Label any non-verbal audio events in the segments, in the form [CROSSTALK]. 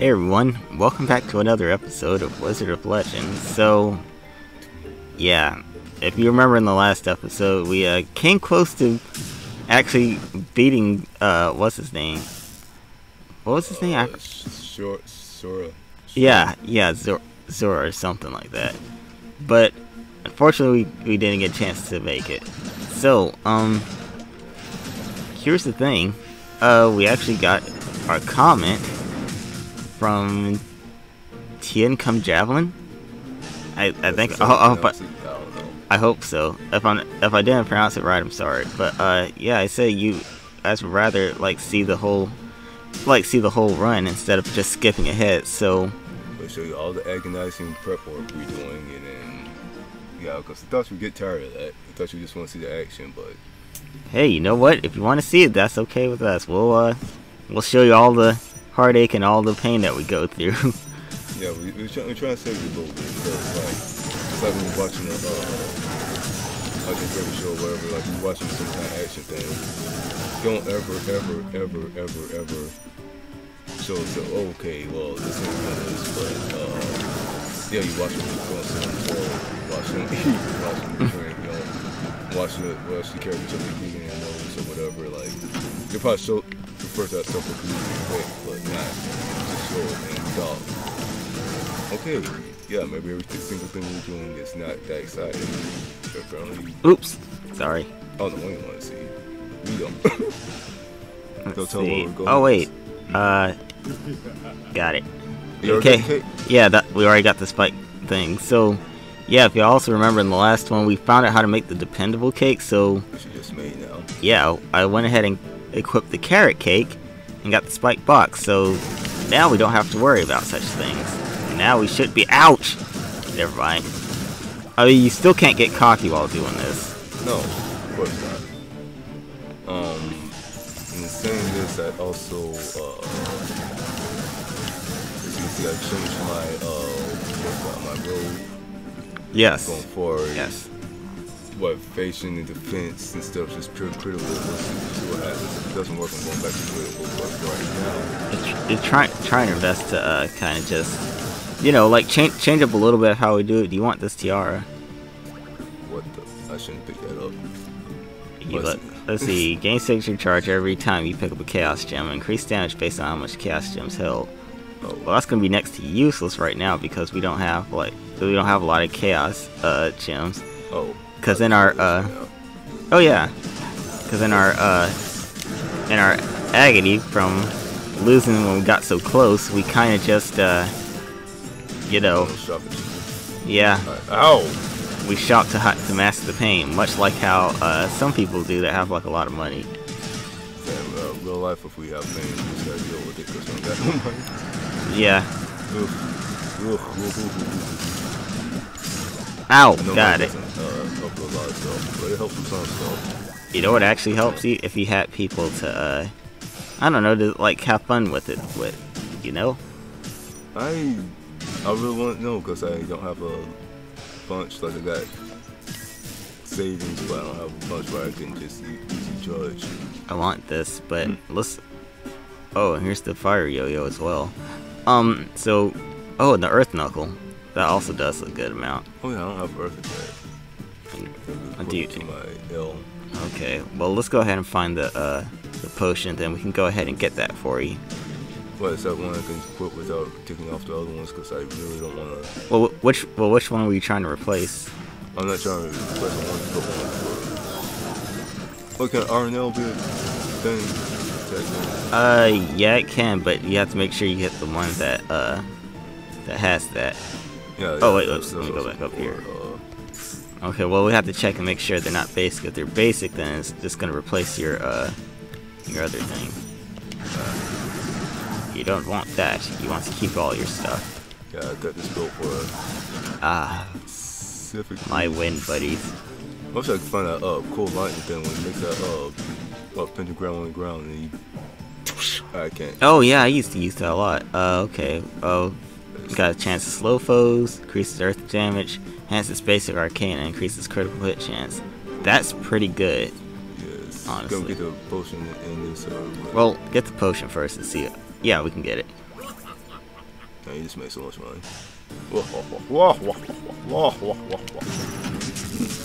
Hey everyone, welcome back to another episode of Wizard of Legend. So, yeah, if you remember in the last episode, we uh, came close to actually beating, uh, what's his name? What was his name? I- Uh, Short, Sora. yeah, yeah, Zor- Zora or something like that. But, unfortunately, we, we didn't get a chance to make it. So, um, here's the thing. Uh, we actually got our comment from Tien Come Javelin. I, I think I, I, hope I. I don't know. I hope so. If I if I didn't pronounce it right, I'm sorry. But uh, yeah, I say you I'd rather like see the whole like see the whole run instead of just skipping ahead. So We'll show you all the agonizing prep work we're doing, and then yeah, because I thought you get tired of that. I thought you just want to see the action, but hey, you know what? If you want to see it, that's okay with us. We'll uh we'll show you all the heartache and all the pain that we go through. [LAUGHS] yeah, we, we're, trying, we're trying to save you a little bit. Because like it's like when you're watching a uh, like a favorite show or whatever, like you're watching some kind of action thing. Don't ever, ever, ever, ever, ever show us okay, well, this ain't this, but uh, yeah, you watch them going to the watch them eat, [LAUGHS] watch you know, watching it, watch the characters up eating their nose or whatever. Like, you're probably show prefer that stuff with you quick, but not just show it and talk. Okay, yeah, maybe every single thing we're doing is not that exciting. Apparently, Oops, sorry. oh no, we don't want to see. We don't. [LAUGHS] Let's Go tell where see. we're going. Oh wait, uh, got it. You Okay. got? Yeah, that we already got the spike thing. So, yeah, if you also remember in the last one, we found out how to make the dependable cake. So, Which you just made now. yeah, I went ahead and equipped the carrot cake and got the spike box. So now we don't have to worry about such things. Now we should be. Ouch! Never mind. I mean, you still can't get cocky while doing this. No, of course not. Um, in saying this, I also, uh, as you can see, I changed my, uh, my robe Yes. going forward. Yes. What, facing and defense instead of just pure critical. Let's see, see what happens. If it doesn't work, I'm going back to critical. Right now, It's, it's trying trying our best to uh, kind of just, you know, like change change up a little bit how we do it. Do you want this tiara? what the, I shouldn't pick that up. Look, let's see. [LAUGHS] Gain signature charge every time you pick up a chaos gem. Increase damage based on how much chaos gems held. Oh, Well, that's gonna be next to useless right now because we don't have like we don't have a lot of chaos uh, gems. oh. 'Cause in our, uh. Oh yeah, because in our uh, in our agony from losing when we got so close, we kind of just uh, you know, Little shop at you. yeah, Oh. We shop to hi- to mask the pain, much like how uh, some people do that have like a lot of money. Yeah, uh, real life, if we have pain, we just gotta deal with it because we don't got no money. Yeah. Ugh. Ugh. Ugh. Ow, got it. doesn't, help with a lot of stuff, but it helps with some stuff. You know what actually helps you if you had people to, uh, I don't know, to like have fun with it. With, you know? I, I really want to know because I don't have a bunch like I got savings, but I don't have a bunch where I can just easy charge. I want this, but Hmm. let's. Oh, and here's the fire yo-yo as well. Um, so, oh, and the earth knuckle. That also does a good amount. Oh yeah, I don't have Earth attack. Uh, do you- to my L. Okay, well, let's go ahead and find the uh the potion. Then we can go ahead and get that for you. What is that one I can put without taking off the other ones? Because I really don't want to. Well, which well, which one were you trying to replace? I'm not trying to replace one to put one. What can RNL be a thing? Uh, yeah, it can, but you have to make sure you hit the one that uh that has that. Yeah. Oh, wait, let's- let me go back up here. Uh, Okay, well, we have to check and make sure they're not basic. If they're basic, then it's just gonna replace your uh your other thing. Uh, you don't want that. You want to keep all your stuff. yeah, I got this built for a Ah, my win, buddies. I wish I could find that uh cool lightning thing when you make that uh, uh pentagram on the ground and you. I can't. Oh yeah, I used to use that a lot. Uh, okay. Oh, got a chance to slow foes, increases earth damage, enhances basic arcane, and increases critical hit chance. That's pretty good. Yes. honestly. Go get the potion in this. Uh, Well, get the potion first and see it. Yeah, we can get it. Now you just make so much money.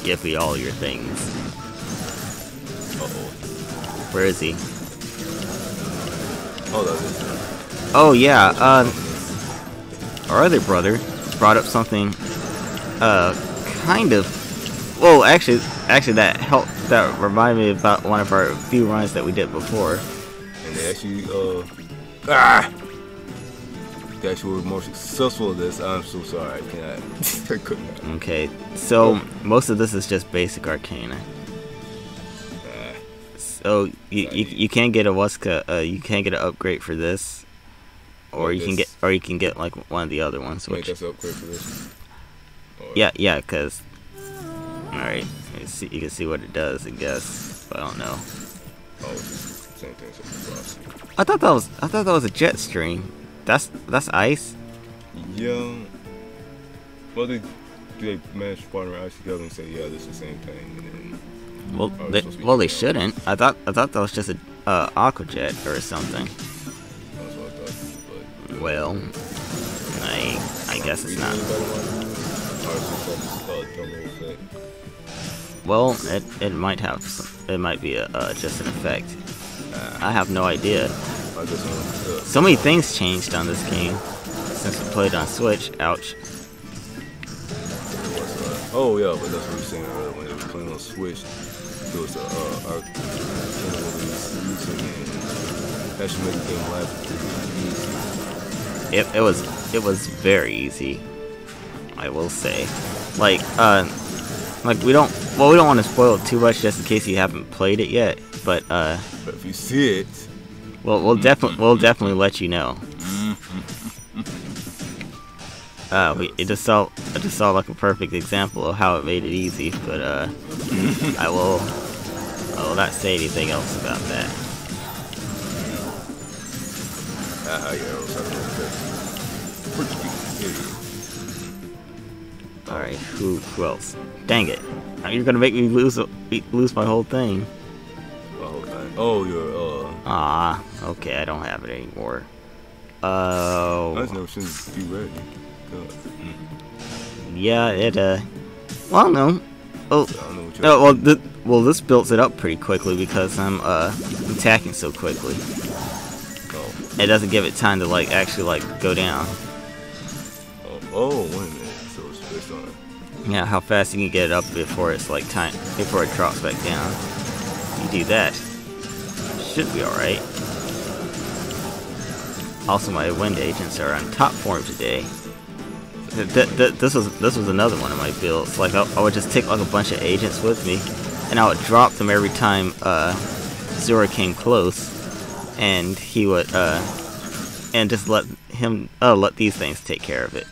Give me all your things. Uh-oh. Where is he? Oh, that is Oh yeah, uh, our other brother brought up something, uh, kind of. Well, actually, actually, that helped. That reminded me about one of our few runs that we did before. And they actually, uh, ah! They actually were more successful at this. I'm so sorry. I cannot. [LAUGHS] I could not. Okay, so most of this is just basic Arcana. Ah, So you you, you can get a ca- uh, you can't get an upgrade for this, or Like you can get or you can get like one of the other ones. make Which us upgrade for this. Or- yeah yeah because all right you, see, you can see what it does I guess but I don't know. Oh, same thing. I thought that was I thought that was a jet stream. That's that's ice. Yeah. Well, they they managed to partner eyes together and say, yeah, this is the same thing. And then, Well, Oh, they, supposed to be well they shouldn't. I thought I thought that was just a uh, aqua jet or something. Well, I I guess it's not. Well, it it might have it might be a uh, just an effect. I have no idea. Uh, So many things changed on this game since we played on Switch. Ouch. Oh yeah, but that's what we were saying earlier when they were playing on Switch. There was a uh, our channel using and actually made the game live. It, it was it was very easy. I will say, like uh, like we don't well we don't want to spoil it too much just in case you haven't played it yet. But uh, But if you see it, we'll we'll definitely we'll definitely let you know. [LAUGHS] Uh, we it just saw I just saw like a perfect example of how it made it easy. But uh, [LAUGHS] I will I will not say anything else about that. ah, yeah, I was having a All right, who who else? Dang it! Now You're gonna make me lose lose my whole thing. Oh, oh, you're uh. Ah, okay, I don't have it anymore. I Oh, just never seen you ready. Yeah, it uh, well, no, oh, I don't know what you're. no, well, th- well, this builds it up pretty quickly because I'm uh attacking so quickly. Oh, It doesn't give it time to like actually like go down. Oh, wait a minute. So it's based on. Yeah, how fast you can get it up before it's like time before it drops back down. You do that, should be all right. Also, my wind agents are on top form today. Th- th- this was this was another one of my builds. Like I, I would just take like a bunch of agents with me, and I would drop them every time uh, Zora came close, and he would uh, and just let him uh, let these things take care of it.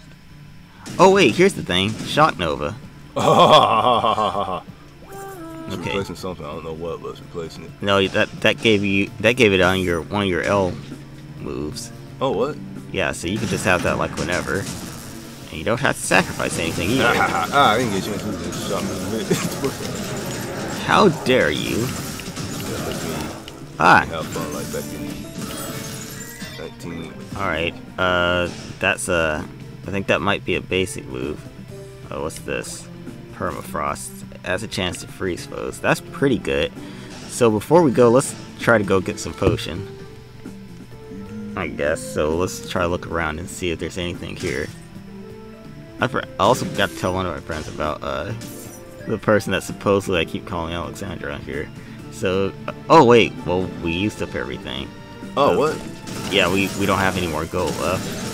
Oh wait, here's the thing, Shock Nova. [LAUGHS] It's Okay. replacing something. I don't know what, but it's replacing it. No, that that gave you that gave it on your one of your L moves. Oh, what? Yeah, so you can just have that like whenever, and you don't have to sacrifice anything [LAUGHS] either. ah, I didn't get a chance to do this. Shot me in the mid. [LAUGHS] How dare you? Yeah, ah. Have fun like back in 19. Alright, Uh, that's a. I think that might be a basic move. Oh, what's this? Permafrost has a chance to freeze foes. That's pretty good. So before we go, let's try to go get some potion. I guess. So let's try to look around and see if there's anything here. I also got to tell one of my friends about uh, the person that supposedly I keep calling Alexandra here. So, uh, oh wait, well we used up everything. Oh, what? Yeah, we, we don't have any more gold left.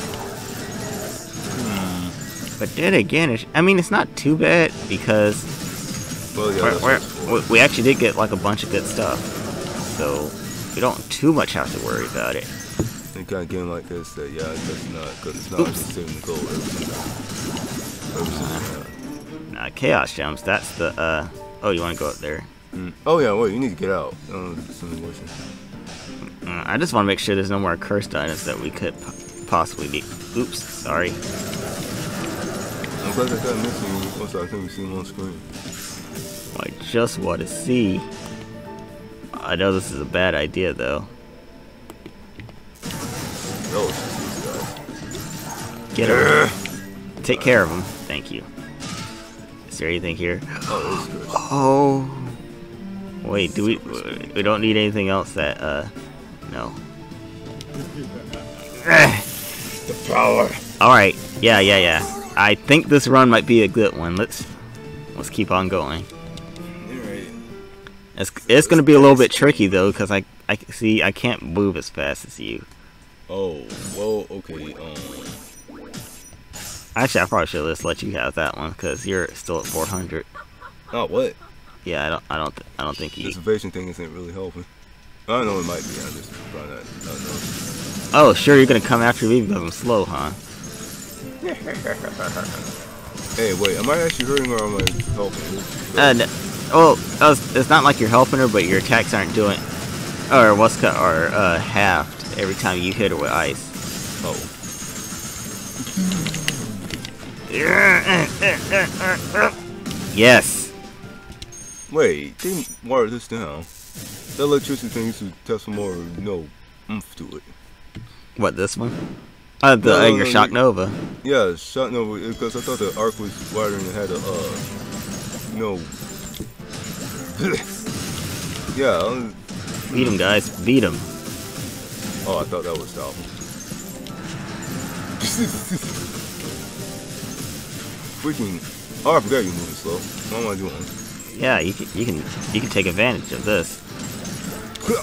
But then again, it's, I mean, it's not too bad because Well, yeah, we're, we're, it's we- actually did get like a bunch of good stuff. So we don't too much have to worry about it. Any kind of game like this, that yeah, that's not because it's not Oops. the gold every single. Every single Nah, Chaos Gems, that's the, uh, oh, you want to go up there? mm. Oh yeah, wait, you need to get out. I just want to make sure there's no more cursed items that we could possibly be. Oops, sorry. I'm glad I got missing once I couldn't see him on screen. I just want to see. I know this is a bad idea though. It's just these guys. Get him. Take care of him. Thank you. Is there anything here? Oh, this is good. Oh. Wait, do we? We don't need anything else that, uh, no. The power. Alright, yeah, yeah, yeah. I think this run might be a good one. Let's, let's keep on going. It's, it's gonna be a little bit tricky though, because I, I, see, I can't move as fast as you. Oh, well, okay. Um, Actually, I probably should have just let you have that one, because you're still at 400. oh, what? Yeah, I don't, I don't, th I don't think you. This evasion thing isn't really helping. I don't know it might be. I'm just probably not. I don't know. Oh, sure, you're gonna come after me because I'm slow, huh? [LAUGHS] Hey, wait. Am I actually hurting or am I helping? Uh, n- well, uh, it's not like you're helping her, but your attacks aren't doing, or what's cut, or uh, halved every time you hit her with ice. oh. Yes. Wait, they watered this down. That electricity thing used to test some more, no oomph to it. What this one? Uh, the No, no, shock Nova. Yeah, Shock Nova, because I thought the arc was wider and it had a, uh, no. [COUGHS] yeah, I was- Beat him, guys. Beat him. oh, I thought that was the. [LAUGHS] Freaking, oh, I forgot you're moving slow. What am I doing? Yeah, you can, you can, you can take advantage of this. You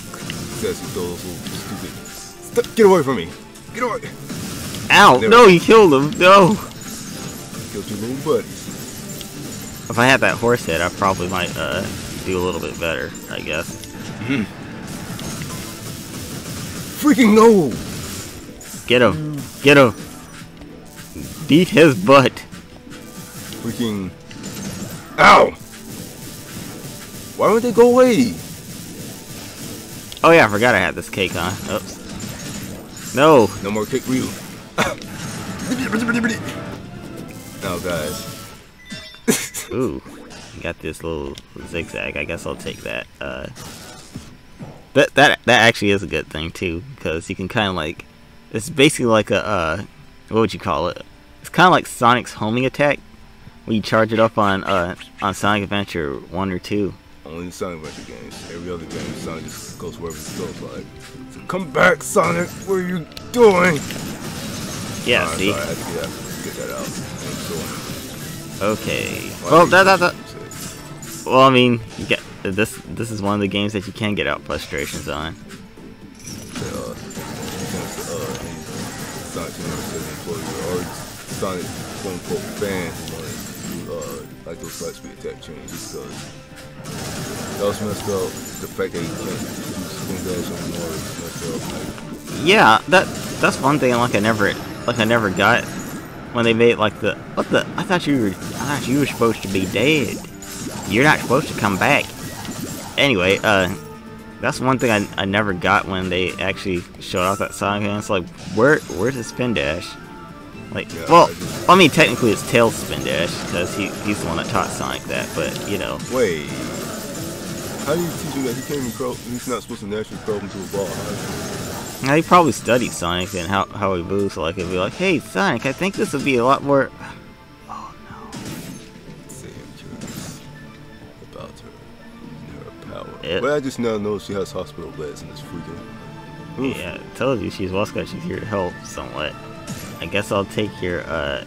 throw those little stupid. Get away from me! Get away! Ow! There No, you killed him. No. Killed your little buddies. If I had that horse head, I probably might uh do a little bit better. I guess. Freaking no! Get him. Get him. Beat his butt. Freaking. Ow! Why would they go away? Oh yeah, I forgot I had this cake on. Oops. No. No more kick Ryu. Now, guys. [LAUGHS] Ooh. Got this little zigzag. I guess I'll take that. Uh. That that that actually is a good thing too, because you can kind of like. It's basically like a uh. What would you call it? It's kind of like Sonic's homing attack. When you charge it up on uh on Sonic Adventure one or two. Only in Sonic Adventure games. Every other game, Sonic just goes wherever he goes. Like, come back, Sonic. What are you doing? Yeah. See. sorry, I had to get that, get that out. Okay. why Well, that, that, that, well, I mean, you get this. This is one of the games that you can get out frustrations on. Say, uh, since, uh, any Sonic Team members said employee or Sonic quote unquote fan who uh, like those slight speed attack changes because that was messed up. The fact that he can't do spin dash messed up. Yeah, that that's one thing. Like I never, like I never got when they made like the what the. I thought you were. I thought you were supposed to be dead. You're not supposed to come back. Anyway, uh, that's one thing I, I never got when they actually showed off that Sonic. And it's like, where where's his spin dash? Like, Yeah, well, I I mean, technically it's Tails spin dash because he he's the one that taught Sonic that. But you know, Wait. How do you teach him that he can't even curl? He's not supposed to naturally curl into a ball. How he probably studied Sonic and how how he moves. So like, it'd be like, hey, Sonic, I think this would be a lot more. Oh no. I'm about her her power. Yeah. But I just now know she has hospital beds and it's freaking. Oof. Yeah, I told you she's Wesker. She's here to help somewhat. I guess I'll take your, uh,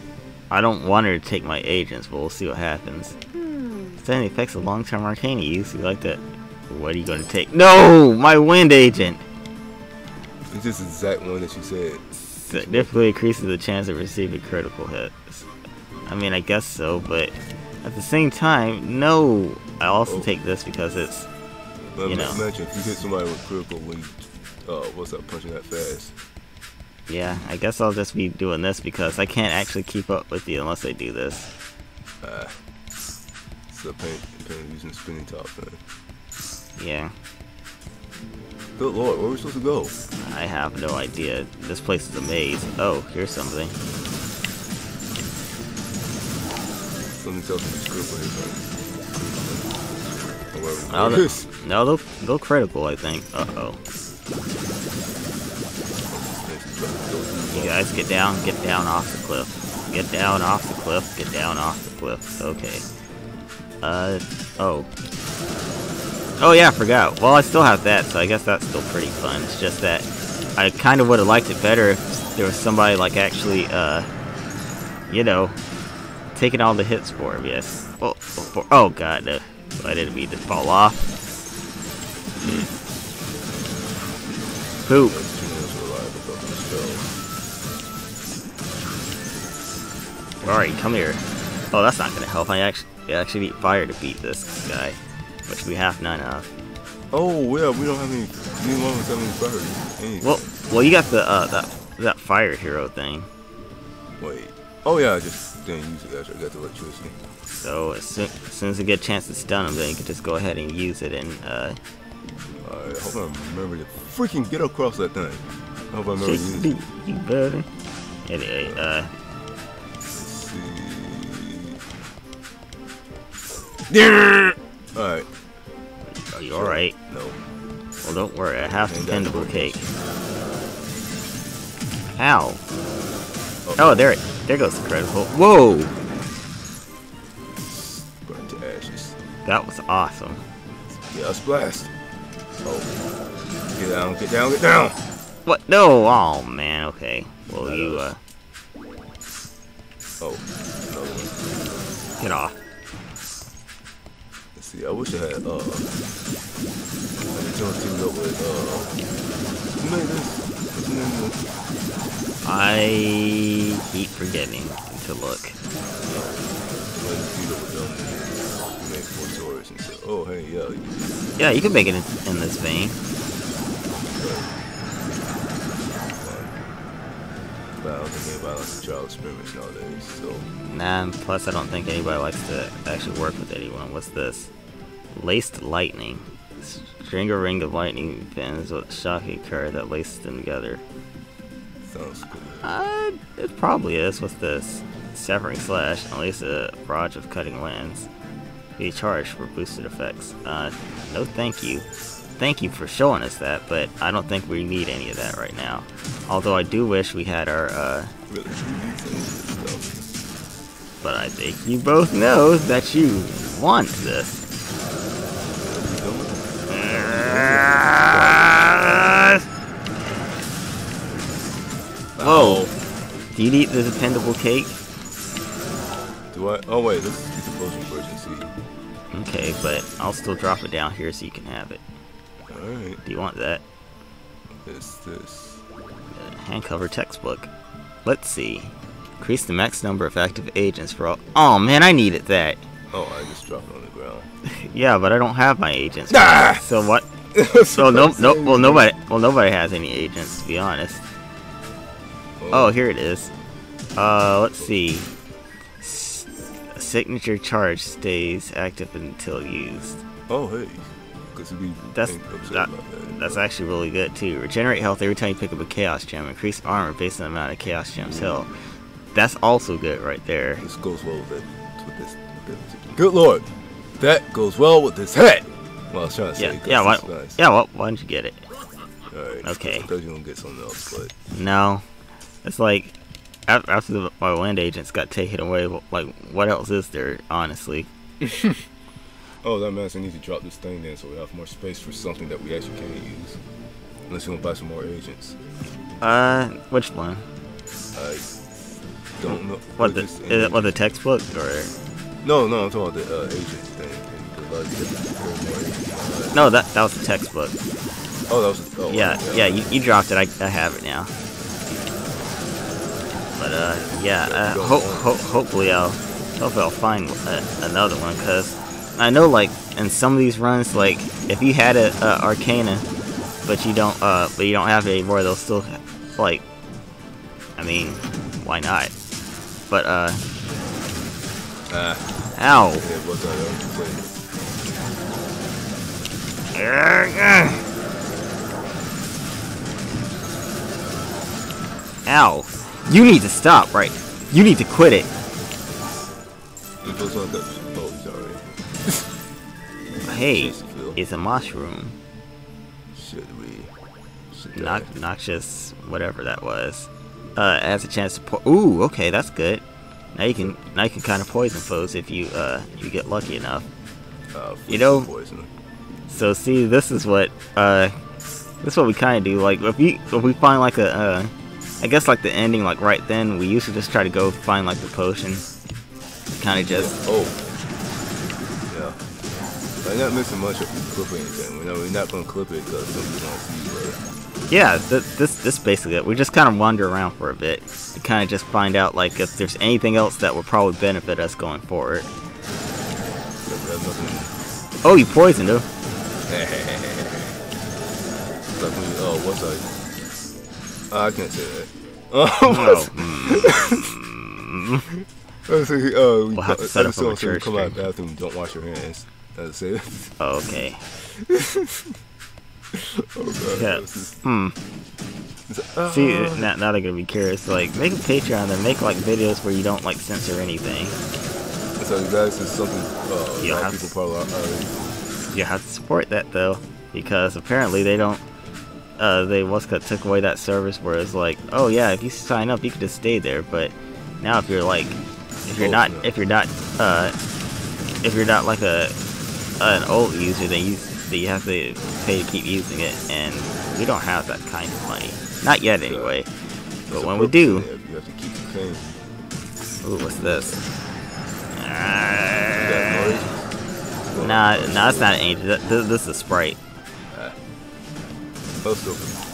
I don't want her to take my agents, but we'll see what happens. Studying the effects of long-term arcana use. You like that? What are you going to take? No! My wind agent! It's just exact one that you said. Significantly increases the chance of receiving critical hits. I mean, I guess so, but at the same time, no! I also Oh. take this because it's, But You know. imagine if you hit somebody with critical when you, uh, what's that, punching that fast. yeah, I guess I'll just be doing this because I can't actually keep up with you unless I do this. Ah. So pain, pain using spinning top thing. Yeah. Good lord, where are we supposed to go? I have no idea. This place is a maze. Oh, here's something. Something tells me it's critical hit thing. Oh, the- no, they'll, they'll critical, I think. Uh-oh. You guys. Get down, get down off the cliff. Get down off the cliff, get down off the cliff. Okay. Uh, oh. Oh yeah, I forgot. Well, I still have that, so I guess that's still pretty fun. It's just that I kind of would have liked it better if there was somebody, like, actually, uh, you know, taking all the hits for him, yes. Oh, for, oh god, I didn't mean to fall off. Poop. Alright, come here. Oh, that's not gonna help. I actually, I actually need fire to beat this guy, which we have none of. Oh yeah, we don't have any. Neither one of have any fire. Anything. Well, well, you got the uh, that that fire hero thing. Wait. Oh yeah, I just didn't use it after I got the electricity. So as soon, as soon as I get a chance to stun him, then you can just go ahead and use it and uh. Alright, I hope I remember to freaking get across that thing. I hope I remember to use You, it. you better. Anyway, uh, Let's see. Well, don't worry. I have dependable cake. Ow! Oh, there, it, there goes the critical. Whoa! Burn to ashes. That was awesome. Yeah, blast. Oh. Get down, get down, get down! What? No! Oh man. Okay. Well, That you uh, Oh, another get off. Let's see, I wish I had, uh, Teamed up with, uh? I keep forgetting to look. Oh, hey, yeah, Yeah, you can make it in, in this vein. experiments nowadays, so. Nah. Plus, I don't think anybody likes to actually work with anyone. What's this? Laced lightning. String a ring of lightning fins with shocking current that laces them together. Sounds good. Uh, it probably is. with this? Severing slash. at least a barrage of cutting winds. Be charged for boosted effects. Uh, no thank you. Thank you for showing us that, but I don't think we need any of that right now. Although I do wish we had our, uh, Really, you need some of this stuff. but I think you both know that you want this. Do you eat the dependable cake? Do I? Oh wait, get the potion version. See. Okay, but I'll still drop it down here so you can have it. All right. Do you want that? It's this. Uh, hand cover textbook. Let's see. Increase the max number of active agents for all. Oh man, I needed that. [LAUGHS] Oh, I just dropped it on the ground. Yeah, but I don't have my agents. Ah! So what? [LAUGHS] So no, no. Well, nobody. Well, nobody has any agents, to be honest. Oh, here it is. Uh, let's see. S- signature charge stays active until used. Oh, hey. That's that, that's actually really good too. Regenerate health every time you pick up a chaos gem. Increase armor based on the amount of chaos gems held. That's also good right there. This goes well with, it, with this. this- Good lord, that goes well with this hat. Well, I was trying to say. Yeah, yeah. Why, nice. yeah. Why, why don't you get it? All right. okay. I thought you were gonna get something else, but No, it's like after the, my land agents got taken away. Like, what else is there? Honestly, [LAUGHS] oh, that means I need to drop this thing then, so we have more space for something that we actually can use. Unless you want to buy some more agents. uh, which one? I don't know. What the? Is it what the textbook or? No, no, I'm talking about the uh, agent thing. Uh, different- more agents. No, that that was the textbook. Oh, that was. Oh, Yeah, yeah. You, you dropped it. I, I have it now. But uh, yeah. Uh, ho- ho- hopefully I'll hopefully I'll find uh, another one because I know like in some of these runs like if you had a, a Arcana, but you don't uh but you don't have it anymore, they'll still like. I mean, why not? But uh, Ah, ow. it was that. Ow. You need to stop, right? You need to quit it. [LAUGHS] Hey, it's a mushroom. Should we? Should? Noxious, whatever that was. uh, has a chance to. Po- Ooh, okay, that's good. Now you can now you can kind of poison foes if you uh you get lucky enough. Uh, You know- poison. So see, this is what uh this is what we kind of do. Like if we if we find like a uh I guess like the ending like right then we used to just try to go find like the potion. Kind of just Oh. Yeah. I'm not missing much if we clip anything. We know we're not gonna clip it because people don't see. But yeah. Th- this this basically it. We just kind of wander around for a bit to kind of just find out like if there's anything else that would probably benefit us going forward. we. Oh, you poisoned him. [LAUGHS] Like when oh, uh, what's I? Uh, [LAUGHS] I can't say that. Oh, Oh, what's-. Let's see, uh, we We'll have to set up a you come out of the bathroom, don't wash your hands. That's it. Oh, okay. [LAUGHS] oh god. Yeah. is- Hmm. uh, See, now, now they're gonna be curious. Like, make a Patreon, then make like videos where you don't like censor anything. so guys, is something uh, a have- probably are. You have to support that though, because apparently they don't. Uh, they what's cut took away that service where it's like, oh yeah, if you sign up, you can just stay there. But now if you're like, if you're not, if you're not, uh, if you're not like a an old user, then you you have to pay to keep using it, and we don't have that kind of money. Not yet, anyway. But when we do, in it. you have to keep it clean. ooh, what's this? Uh. Nah, nah, it's not an angel. This, this is a sprite. Still pretty.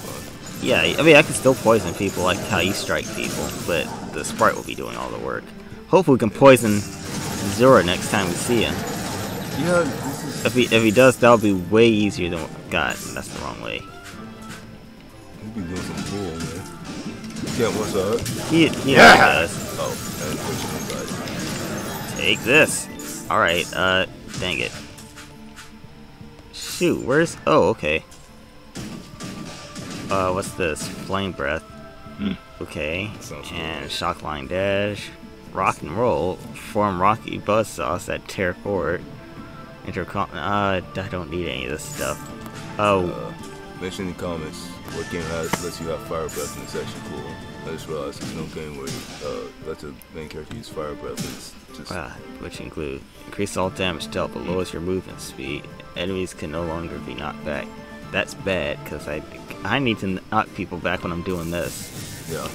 Yeah, I mean, I can still poison people like how you strike people, but the sprite will be doing all the work. Hopefully, we can poison Zora next time we see him. Yeah, this is. If he if he does, that'll be way easier than God. That's the wrong way. You be doing some bull, man. Can't what's up? He he does. Oh, and push him Take this. All right. Uh, dang it. Shoot, where's? Oh, okay. Uh, what's this? Flame breath. Hmm. Okay. And shock line dash. Rock and roll. Form rocky buzzsaws at tear forward. Intercom. Uh, I don't need any of this stuff. Oh, Uh, mention in the comments what game has lets you have fire breath and it's actually cool. I just realized there's no game where uh, lets the main character use fire breath. It's just uh, which include increase all damage dealt but lowers your movement speed. Enemies can no longer be knocked back. That's bad because I I need to knock people back when I'm doing this. yeah.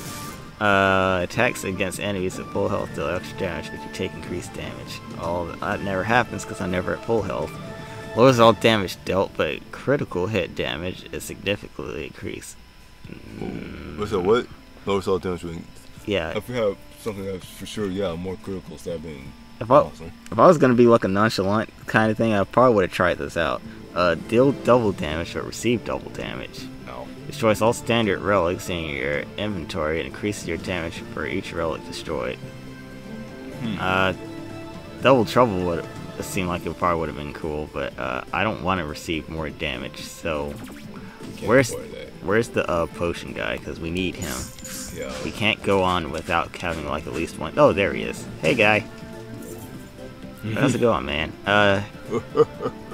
Uh, attacks against enemies at full health deal extra damage, but you take increased damage. All that never happens because I'm never at full health. Lowers all damage dealt, but critical hit damage is significantly increased. What's that? What? Lowers all damage. With, Yeah, if we have something that's for sure, yeah, more critical, so that'd if I, awesome. if I was gonna be like a nonchalant kind of thing, I probably would have tried this out. Uh, deal double damage or receive double damage. Ow. Destroys all standard relics in your inventory and increases your damage for each relic destroyed. Hmm. Uh, double trouble would it seemed like it probably would have been cool, but uh, I don't want to receive more damage. So where's where's the uh, potion guy? Because we need him. Yeah. We can't go on without having like at least one. Oh, there he is. Hey, guy. [LAUGHS] How's it going, man? Uh, [LAUGHS]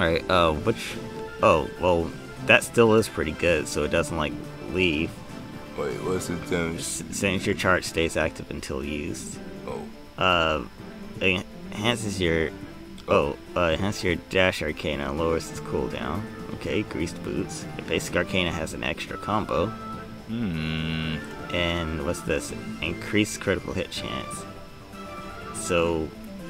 alright, uh, which, oh, well, that still is pretty good, so it doesn't, like, leave. Wait, what's? S- Since your chart stays active until used. Oh, Uh, it enhances your, oh, uh, enhances your dash arcana and lowers its cooldown. Okay, greased boots. Your basic arcana has an extra combo. hmm. And what's this? Increased critical hit chance. So,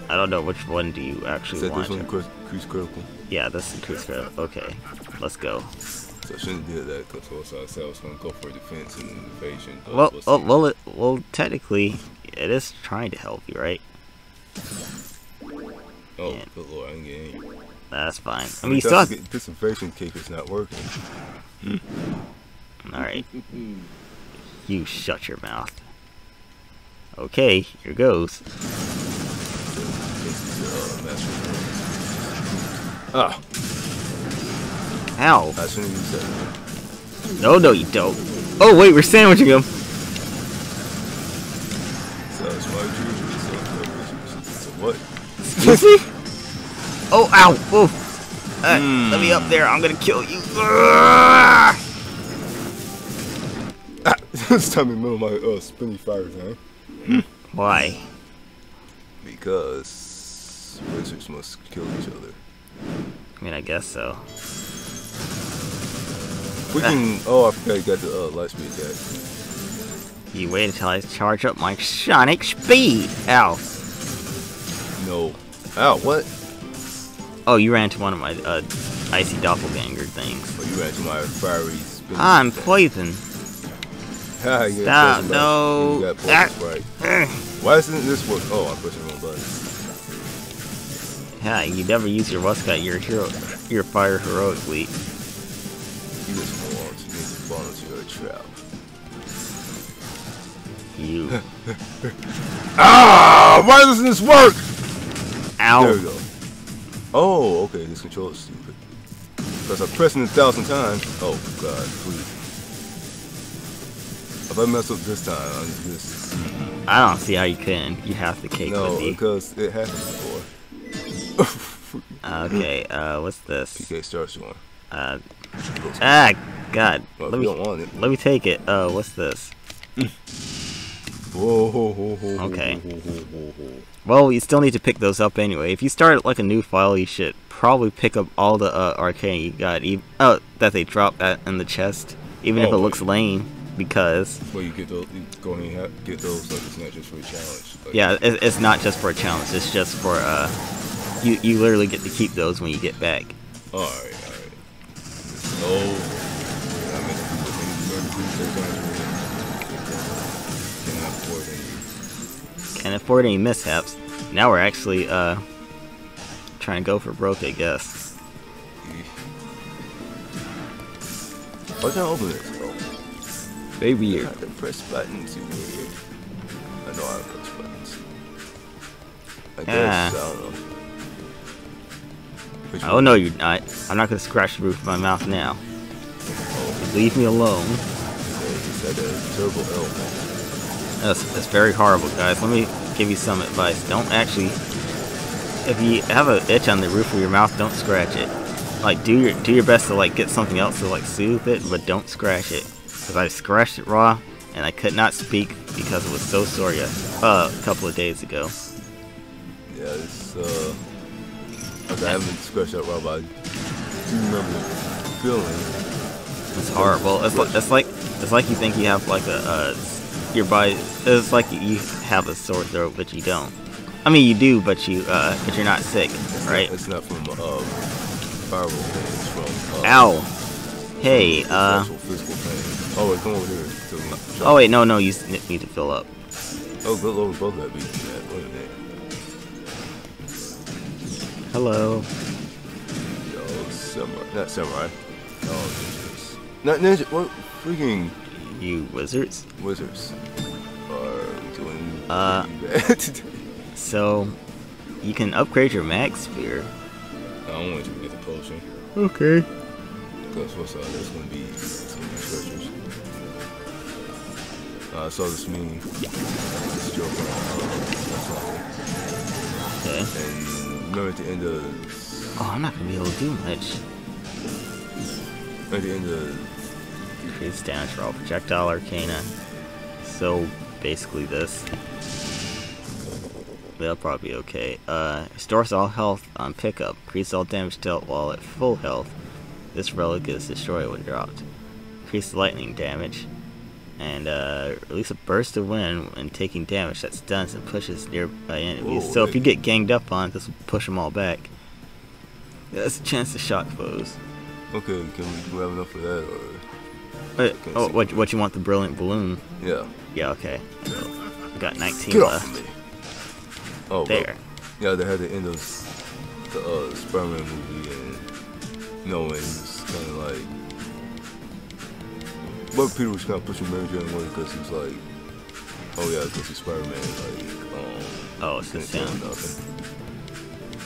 I don't know which one do you Is actually that want. this one crit- increase critical? Yeah, that's increased critical. Okay, let's go. So I shouldn't do that because I was gonna go for defense and evasion. but Well, we'll oh, well, it, well, technically, it is trying to help you, right? Oh, yeah. good lord, I didn't get any. That's fine. I mean, you still have. this evasion cake is not working. Hmm. All right. You shut your mouth. Okay, here goes. Uh, This. Ah, Ow! I shouldn't use that. No, no, you don't. Oh wait, we're sandwiching him. So it's my juice. So, so what? Excuse me? Oh, ow! Whoa! Uh, Let me up there. I'm gonna kill you. [LAUGHS] Ah! it's time in the middle of my uh, spinny fire time. Why? Because wizards must kill each other. I mean, I guess so. We can. Oh, I forgot you got the uh, light speed attack. You wait until I charge up my sonic speed. Ow. No. Ow, what? Oh, you ran into one of my uh, icy doppelganger things. Oh, you ran to my fiery spinning I'm thing. poison. Stop, no. You got poison Ah. sprite. Why isn't this work? Oh, I'm pushing the wrong button. Yeah, you never use your got your hero, your fire heroically. You just want to to fall into your trap. You. [LAUGHS] Ah! Why doesn't this work? Ow. There we go. Oh, okay, this control is stupid. Because I'm pressing it a thousand times. Oh, God, please. If I mess up this time, I'm just. I don't see how you can. You have the cake No, with you. because it happened before. [LAUGHS] Okay, uh, what's this? PK starts one. Uh, ah, God. Well, Let me, it. let me take it. Uh, what's this? Whoa, ho, ho, ho, ho, Okay. Well, you still need to pick those up anyway. If you start like a new file, you should probably pick up all the uh, arcane you got. E- oh, that they dropped that in the chest, even if it Oh. looks lame, because Well, you get those. You go and get those. Like it's not just for a challenge. Like, yeah, it, it's not just for a challenge. It's just for uh, you you literally get to keep those when you get back. All right, all right. So, I meant to do the thing. Cannot afford any. Can't afford any mishaps. Now we're actually uh trying to go for broke, I guess. Why can't I open this? Oh, Baby, I have to press buttons. You weird. I know how to press buttons. I guess. Ah. I don't know. Which Oh no, you're not. I'm not gonna scratch the roof of my mouth now. Leave me alone. okay. It's like a turbo L. That's, that's very horrible, guys. Let me give you some advice. Don't actually, if you have an itch on the roof of your mouth, don't scratch it. Like, do your do your best to like get something else to like soothe it, but don't scratch it. Cause I scratched it raw, and I could not speak because it was so sore. Uh, a couple of days ago. Yeah, it's uh. Okay, I haven't scratched that raw, but I remember feeling. It's horrible. It's like it's like it's like you think you have like a uh, your body. It's like you have a sore throat, but you don't. I mean, you do, but you uh, but you're not sick, It's right? Not, it's not from uh, viral. It's from uh, Ow. Hey, uh. actual physical pain. Oh wait, come over here. To. Oh wait, no, no, you need to fill up. Oh, good lord, both got beat that. Hello. Yo, samurai. Not samurai. Oh, ninjas. Not ninja. What freaking You wizards. wizards are doing Uh. bad [LAUGHS] today? So, you can upgrade your mag sphere. I don't want you to get the potion. Okay. Because what's uh, there's gonna be some treasures. Uh, I saw this meme. This joke. Uh. Okay. and at the end of Oh, I'm not gonna be able to do much. at the end of Increase damage for all projectile arcana. So, basically this. That'll probably be okay. Uh, restores all health on pickup. Increase all damage dealt while at full health. This relic is destroyed when dropped. Increase lightning damage. And uh, release a burst of wind when taking damage that stuns and pushes nearby enemies. Whoa, so if you get ganged up on, this will push them all back. Yeah, That's a chance to shock foes. okay, can we, do have enough for that or Wait, oh, what, what you want the brilliant balloon? yeah? Yeah, okay. We got 19 Get left. me! Oh, There. yeah, they had the end of the uh, Spider-Man movie, and no, and it's kind of like. But Peter was kind of pushing Mary Jane away because he was like, "Oh yeah, because he's Spider-Man." Like, um, Oh, it's the can't tell sound. nothing.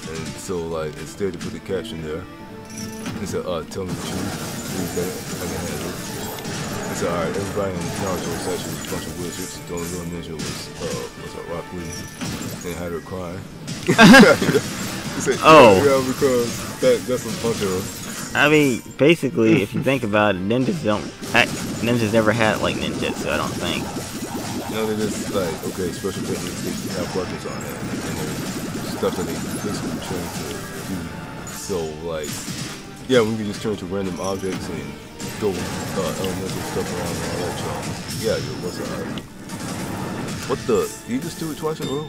And so, like, instead to put the caption there, he said, uh, tell me the truth. Please, I, I can handle it. He said, alright, everybody in Naruto was actually a bunch of wizards. The only real ninja was, uh, was uh, Rock Lee. And had her crying. [LAUGHS] [LAUGHS] he said, Oh. yeah, yeah, because that, that's a bunch of, I mean, basically, if you think about it, ninjas don't act, ninjas never had like ninjutsu. I don't think. No, they're just like, okay, special techniques, they have weapons on hand, and there's stuff that they physically train to do. So, like, yeah, we can just turn to random objects and go uh, elemental stuff around and all that junk. Yeah, yo, what's up? What the? You just do it twice in a row?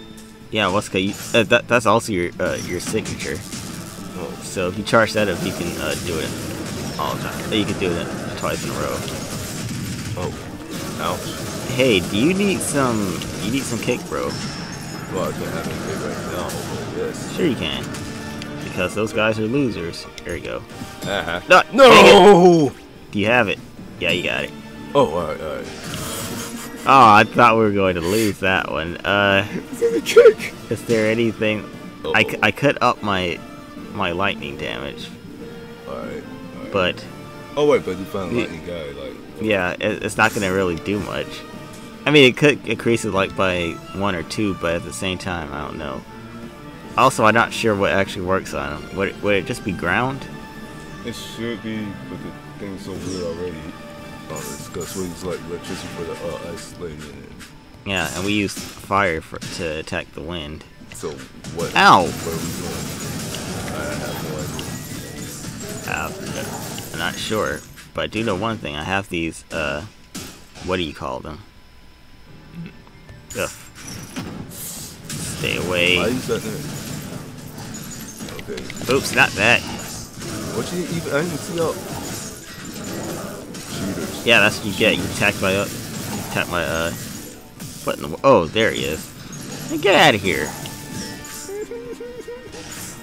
Yeah, you, uh, that that's also your uh, your signature. Oh, So if you charge that up, you can uh, do it all the time. You can do it twice in a row. oh, ouch. Hey, do you need some? You need some cake, bro? Well, I can't have any pay right now, yes. Sure you can. Because those guys are losers. There you go. Uh-huh. No, No! Do you have it? Yeah, you got it. Oh, alright, alright. Oh, I thought we were going to lose that one. Uh, It's in the is there anything? I, c- Uh-oh. I cut up my my lightning damage, Alright, but Oh, wait, but you found lightning guy, like... yeah, it, it's not gonna really do much. I mean, it could increase it like by one or two, but at the same time, I don't know. Also, I'm not sure what actually works on them. Would it, would it just be ground? It should be, but the thing's so weird already. Oh, it's got swings like electricity for the uh, ice. And Yeah, and we use fire for, to attack the wind. so what? Ow! What Uh, I'm not sure, but I do know one thing. I have these, uh, what do you call them? Ugh. Stay away. Okay. Oops, not that. What you even? I didn't see out. Cheaters. Yeah, that's what you get. You attack my, uh, you attack my, uh, foot in the, oh, there he is. Get out of here.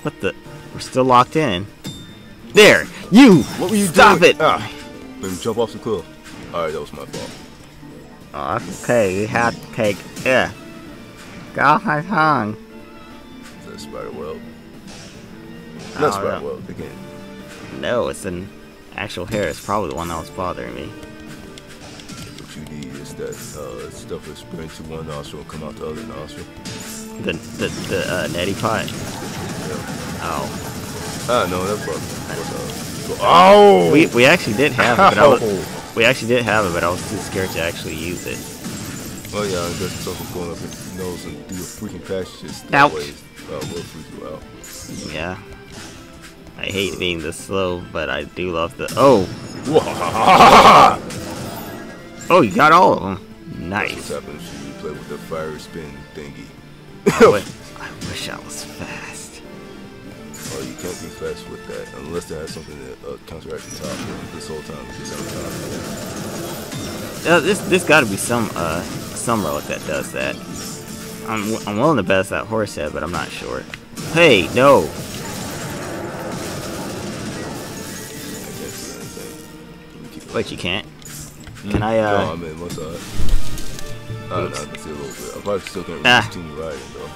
What the, we're still locked in. There, you, What were you stop doing? it. Ah, let me jump off the cliff. Alright, that was my fault. Oh, that's okay. You have to take, yeah. Got my tongue. Is that spider? I Not spider know. web, again. No, it's an actual hair. It's probably the one that was bothering me. What you need is that uh, stuff that's spray into one nostril and come out the other nostril. The the the uh, neti pot. Yeah. Oh, Ah, no, that's what was uh. Oh! we we actually did have it, but I was, we actually did have it, but I was too scared to actually use it. Oh yeah, I guess something's going up your nose and do your freaking passages. That Ouch. way, uh, will freak you out. Yeah. I hate being this slow, but I do love the. Oh, [LAUGHS] oh, you got all of them. Nice. what's Nice. happening if you play with the fire spin thingy. I [LAUGHS] wi- I wish I was fast. Oh, you can't be fast with that unless they have something that uh, counteract the top. This whole time, it's on top. Uh, this this got to be some uh some relic that does that. I'm I'm willing to bet it's that horse head, but I'm not sure. Hey, no. I can't do anything. Let me keep it. Wait, you can't. Can I uh? No, I mean, what's that? I don't know, I can see a little bit. I probably still can't really Ah. continue riding though.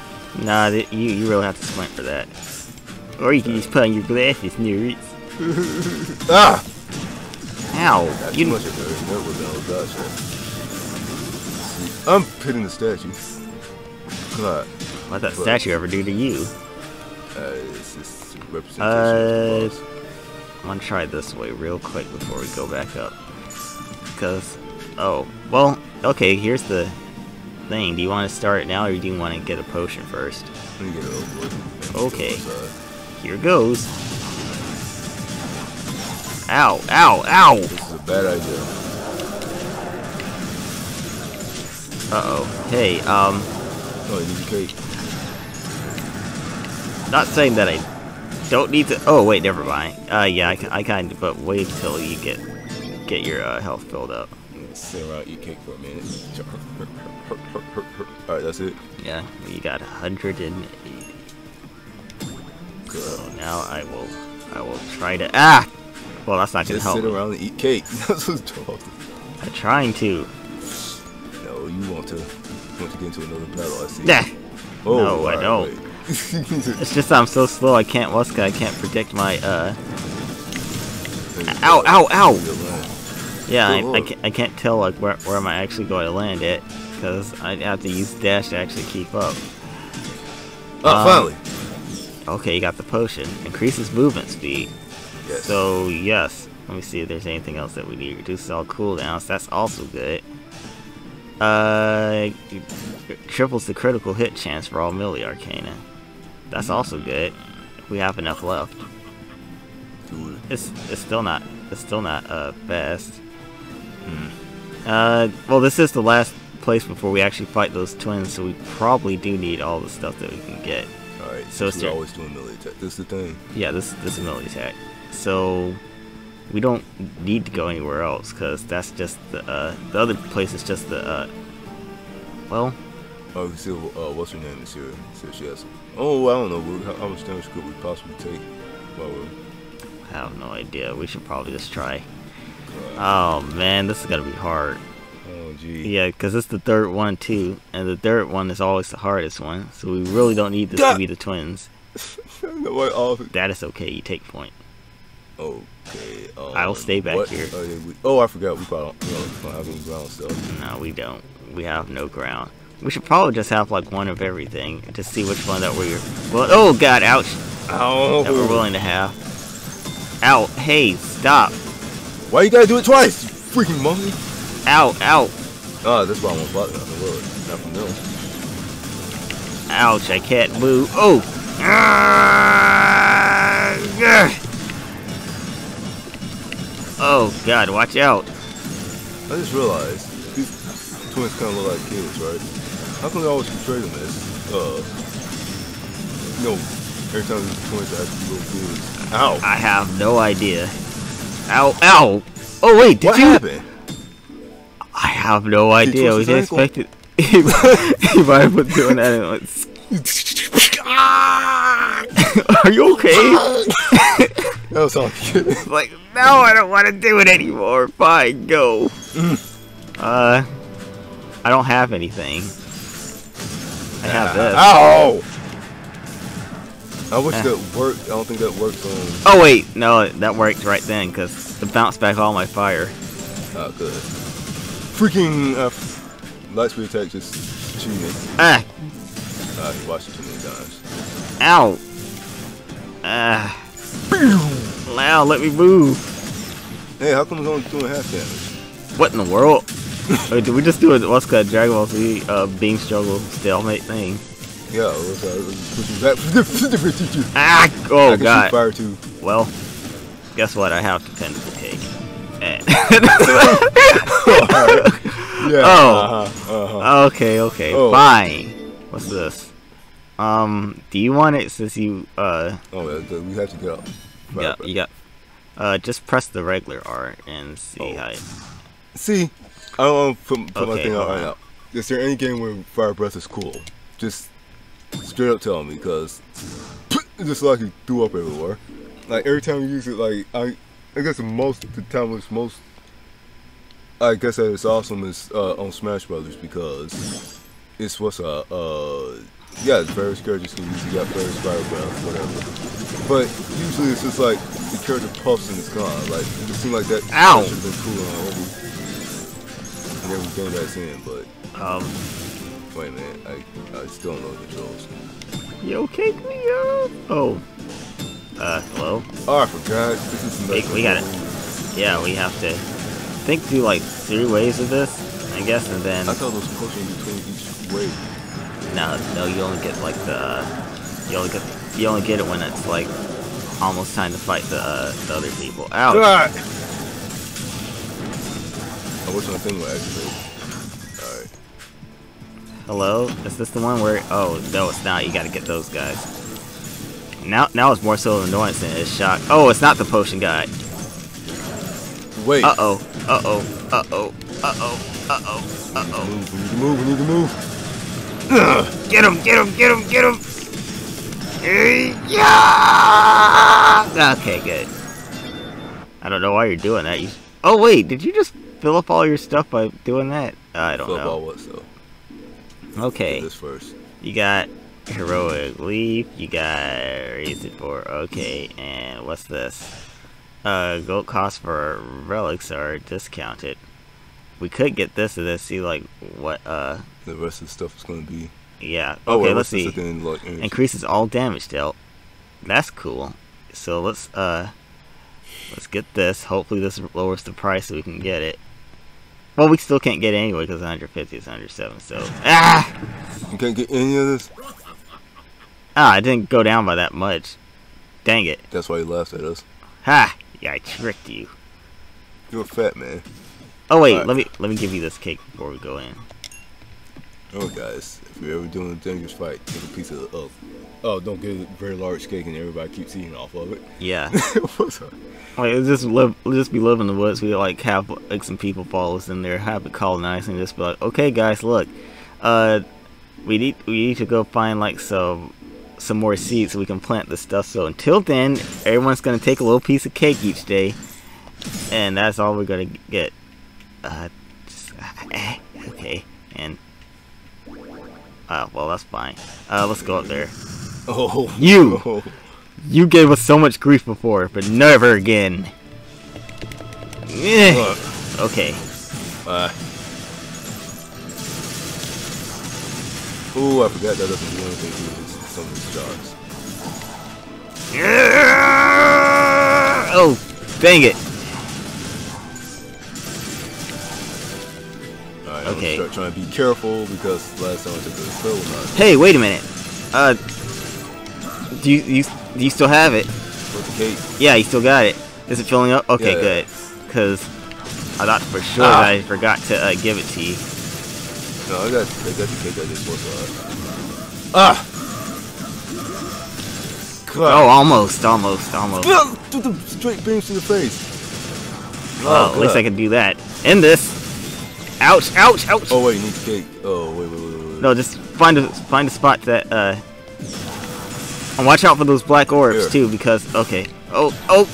Nah, th- you you really have to squint for that. Or you can just put on your glasses, nerds. [LAUGHS] Ah! Ow! Too You much of was oh I'm hitting the statue. God, what that statue ever do to you? uh, it's just representation Uh, of. I'm gonna try this way real quick before we go back up. Because, oh, well, okay, here's the thing. Do you want to start now or do you want to get a potion first? Let me get it over with. Okay. Here goes. Ow, ow, ow! This is a bad idea. Uh-oh. Hey, um, Oh, you need a cake. not saying that I don't need to... Oh, wait, never mind. Uh, yeah, I, I kind of, but wait till you get get your uh, health filled up. Sit around, eat cake for a minute. [LAUGHS] Alright, that's it. Yeah, you got 180. So now I will, I will try to... Ah! Well, that's not gonna Just help sit around and eat cake. [LAUGHS] That's what's told. I'm trying to. No, you want to. You want to get into another battle, I see. Nah. Oh, No, I don't. [LAUGHS] It's just I'm so slow. I can't. Weska, I can't predict my. uh... Ow! Ow! Ow! Yeah, I, I, can't, I can't tell like where, where am I actually going to land at because I have to use dash to actually keep up. Oh, Um, finally. Okay, you got the potion. Increases movement speed. Yes. So yes, Let me see if there's anything else that we need. Reduces all cooldowns. That's also good. Uh, triples the critical hit chance for all melee arcana. That's also good. We have enough left. It's it's still not it's still not uh fast. Hmm. Uh, well, this is the last place before we actually fight those twins, so we probably do need all the stuff that we can get. Alright, So so it's we're always doing melee attack. This is the thing. Yeah, this this is melee attack. So we don't need to go anywhere else because that's just the uh, the other place is just the uh, well Oh, we see uh, what's her name is here. So she has. Oh, I don't know. How, how much damage could we possibly take? While. I have no idea. We should probably just try. Oh man, this is gonna be hard. Gee. Yeah, because it's the third one too, and the third one is always the hardest one. So we really don't need this to be the twins. [LAUGHS] no. That is okay. You take point. Okay. Um, I'll stay back what- here. Oh, yeah, we, oh, I forgot. We probably don't, we don't, have any ground stuff. No, we don't. We have no ground. We should probably just have like one of everything to see which one that we're. Well, oh god, ouch! Oh. That we're willing to have. Ow! Hey, stop! Why you gotta do it twice? You freaking monkey. Ow! Ow! Ah, that's why I won't bother. Nothing look. Not from. Ouch! I can't move. Oh! Oh god! Watch out! I just realized these twins kind of look like kids, right? How come they always portray them as, uh, you know, every time these twins act little kids? Ow! I have no idea. Ow! Ow! Oh wait! Did what you? happened? I have no idea. We twisted didn't his expect it. [LAUGHS] he might doing that. And [LAUGHS] Are you okay? [LAUGHS] That was all kidding. like, no, I don't want to do it anymore. Fine, go. Uh, I don't have anything. I have this. Ow! I wish Ah. that worked. I don't think that worked on. Oh wait, no, that worked right then because it bounced back all my fire. Oh, good. Freaking uh, light speed attack just cheating. Ah, Uh, he watched it too many times. ow. Ah. Wow, let me move. Hey, how come it's only doing half damage? What in the world? [LAUGHS] Wait, did we just do a what's called Dragon Ball Z uh, beam struggle stalemate thing? Yeah, let's, uh, let's push him back. Ah! Oh god. fire too. Well, guess what? I have to tentacle cake. [LAUGHS] [LAUGHS] Yeah. Oh. Uh-huh, uh-huh. okay, okay, Oh. fine. What's this? Um, do you want it since you uh Oh, yeah, we have to get up. Fire yeah got uh just press the regular R and see Oh. how. It, See, I don't want to put, put my Okay, thing out right now. Is there any game where fire breath is cool? Just straight up tell me, because it's [CLEARS THROAT] just like you threw up everywhere. Like every time you use it, like I, I guess the most the time it's most. I guess that it's awesome is uh, on Smash Brothers because it's what's uh uh yeah it's various characters can use. You got various breath, whatever. But usually it's just like the character puffs and it's gone. Like it just seemed like that Ow. should have been cool on every every game that's in. But um, wait a minute, I I still don't know the controls. you okay, Cleo? Oh. Uh, hello. Oh, I forgot. This is We- we got it. Yeah, we have to think through like three ways of this, I guess, and then I thought there was potion between each wave. no, no, you only get like the you only get you only get it when it's like almost time to fight the uh, the other people. Ouch! God! I wish my thing would activate. Alright. Hello, is this the one where? Oh no, it's not. You got to get those guys. Now, now it's more so annoyance than it's shock. Oh, it's not the potion guy. Wait. Uh oh. Uh oh. Uh oh. Uh oh. Uh oh. Uh oh. Move, we need to move, we need to move. Get him! Get him! Get him! Get him! Yeah! Okay, good. I don't know why you're doing that. You... Oh wait, did you just fill up all your stuff by doing that? I don't Flip know. all what so? Okay, This first. you got heroic leap. You got raised for okay, and what's this? Uh, gold costs for relics are discounted. We could get this and then see like what. Uh, The rest of the stuff is gonna be. yeah. Oh, Okay, wait, let's see. again? Like, increases all damage dealt. That's cool. So let's uh let's get this. Hopefully this lowers the price so we can get it. Well, we still can't get it anyway because 150 is 107. So [LAUGHS] ah, You can't get any of this? ah, it didn't go down by that much. Dang it! That's why he laughed at us. Ha! Yeah, I tricked you. You're a fat man. Oh wait, Alright. let me let me give you this cake before we go in. Oh, guys, if you're ever doing a dangerous fight, take a piece of, of oh, don't get a very large cake and everybody keeps eating off of it. Yeah. [LAUGHS] What's up? Like let's just live, let's just be living in the woods. We like have like some people follow us in there, have it colonized, and just be like, okay, guys, look, uh, we need we need to go find like some some more seeds so we can plant this stuff. So until then, everyone's gonna take a little piece of cake each day, and that's all we're gonna get. Uh, just, eh, okay, and uh, well, that's fine. Uh, let's go up there. Oh, You! Oh. [LAUGHS] You gave us so much grief before, but never again. Eh. Look, Okay. uh. Ooh, I forgot that doesn't do anything some of his shots. Oh, dang it. Alright, Okay. Start trying to be careful because last time I took a pill not Hey, wait a minute. Uh, do you, you do you still have it? Yeah, you still got it. Is it filling up? Okay, Yeah. good. Cause I thought for sure Ah. I forgot to uh, give it to you. No, I got, I got the cake I just was. Uh, ah! Oh, almost, almost, almost. Do the straight beams to the face. Well, at least I can do that. End this. Ouch! Ouch! Ouch! Oh wait, you need the cake. Oh wait, wait, wait, wait. No, just find a find a spot that uh and watch out for those black orbs Here. too because okay. Oh oh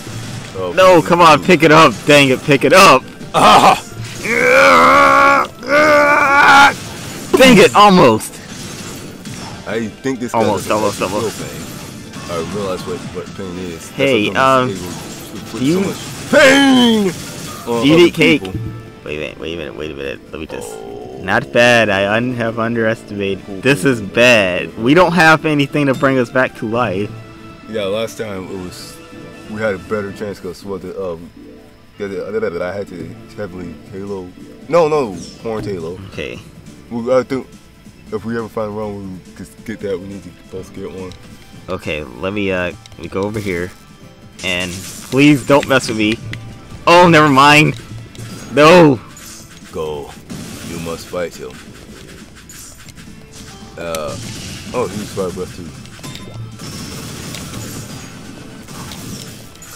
Oh, no, come on, pick it up. Dang it, pick it up. Ah! Dang it, almost. I think this Almost, almost, almost. I realize what, what pain is. Hey, um, do you- so pain Do you eat cake? people. Wait a minute, wait a minute, wait a minute. Let me just Oh. Not bad. I un- have underestimated. This is bad. We don't have anything to bring us back to life. Yeah, last time it was we had a better chance because what the um that I had to heavily Halo. No, no, Horned Halo. Okay. We, I think if we ever find one, we just get that. We need to both get one. Okay, let me uh let me go over here. And please don't mess with me. Oh, never mind. No. Go. You must fight him. Uh oh, he's fire breath too.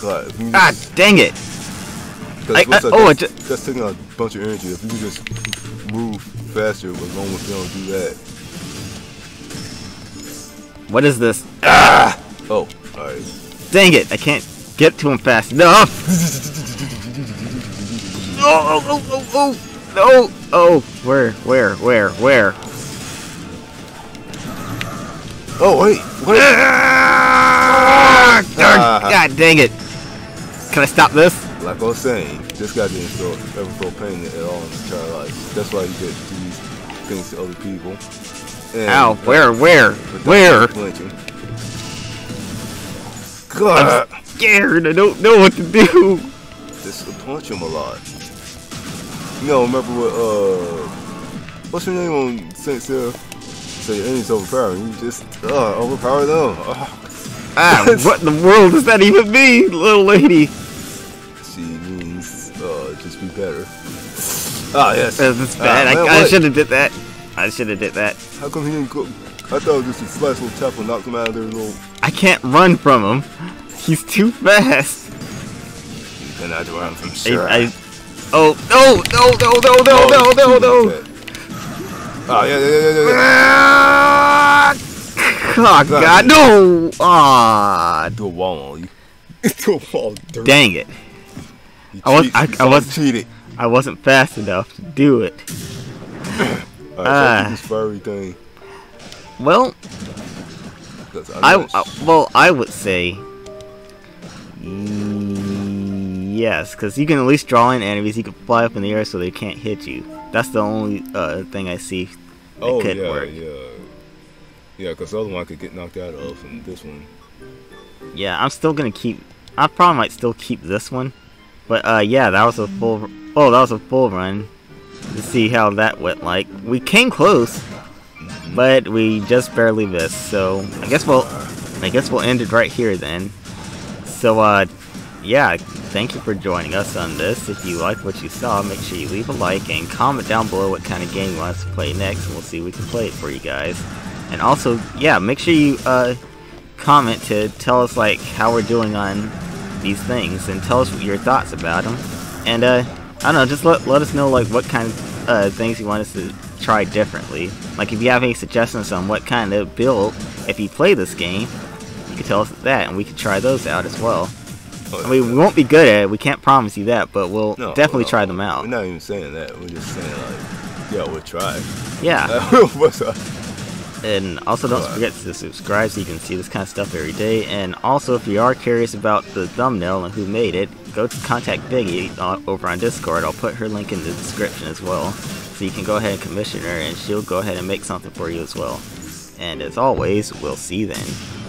God, Ah, just, dang it. I- I- oh, that's, it ju- that's taking a bunch of energy. If you just move faster with long with don't do that. What is this? Oh, alright. Dang it. I can't get to him fast enough. Oh, oh, oh, oh, oh. No. Oh, where, where, where, where? Oh wait. Ah, Ah. God dang it. Can I stop this? Like I was saying, this guy didn't feel, ever feel pain at all in his entire life. That's why he did these things to other people. And Ow, where, where, where? God, I'm scared. I don't know what to do. just punch him a lot. You know, remember what, uh, what's your name on Saint Sarah? Say your enemy's overpowering. You just, uh, overpower them. Oh, Ah, [LAUGHS] what in the world does that even mean, little lady? she means, uh, just be better. Ah, yes. That's bad. man, I, I should have did that. I should have did that. How come he didn't go? I thought it was just a slice little knocked him out of their little. I can't run from him. He's too fast. You cannot run from I, Sarah. I, oh no no no no no no no no! like. Oh yeah, yeah, yeah, yeah, yeah. Ah! Oh God no! Ah, Do a wall on [LAUGHS] you. Do a wall. Dirt. dang it! You I was- cheat. I- I was- cheated. I wasn't fast enough to do it. [LAUGHS] Alright, Ah. this furry thing. Well, I, I well I would say yes, because you can at least draw in enemies. You can fly up in the air so they can't hit you. That's the only uh, thing I see that oh could yeah, work. yeah, yeah. Because the other one I could get knocked out of, and this one. Yeah, I'm still gonna keep I probably might still keep this one. But uh, yeah, that was a full. Oh, that was a full run. To see how that went like. We came close, but we just barely missed. So I guess we'll, I guess we'll end it right here then. So uh, yeah, thank you for joining us on this. If you like what you saw, make sure you leave a like and comment down below what kind of game you want us to play next, and we'll see if we can play it for you guys. And also, yeah, make sure you uh, comment to tell us like how we're doing on these things and tell us your thoughts about them. And uh, I don't know, just let, let us know like what kind of uh, things you want us to try differently. Like if you have any suggestions on what kind of build, if you play this game, you can tell us that and we can try those out as well. I mean, we won't be good at it. We can't promise you that, but we'll no, definitely no, try them out. We're not even saying that. We're just saying like, yeah, we'll try. Yeah. [LAUGHS] and also don't forget to subscribe so you can see this kind of stuff every day. And also, if you are curious about the thumbnail and who made it, go to contact Viggy over on Discord. I'll put her link in the description as well. So you can go ahead and commission her and she'll go ahead and make something for you as well. And as always, we'll see you then.